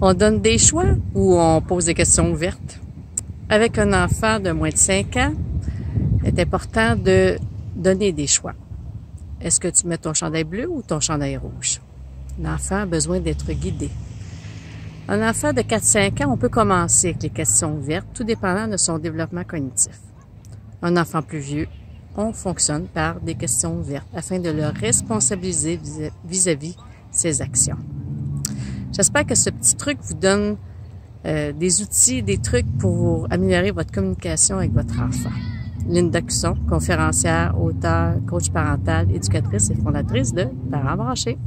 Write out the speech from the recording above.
On donne des choix ou on pose des questions ouvertes. Avec un enfant de moins de 5 ans, il est important de donner des choix. Est-ce que tu mets ton chandail bleu ou ton chandail rouge? L'enfant a besoin d'être guidé. Un enfant de 4-5 ans, on peut commencer avec les questions ouvertes, tout dépendant de son développement cognitif. Un enfant plus vieux, on fonctionne par des questions ouvertes afin de le responsabiliser vis-à-vis -vis ses actions. J'espère que ce petit truc vous donne euh, des outils, des trucs pour améliorer votre communication avec votre enfant. Linda Cusson, conférencière, auteure, coach parental, éducatrice et fondatrice de Parents branchés.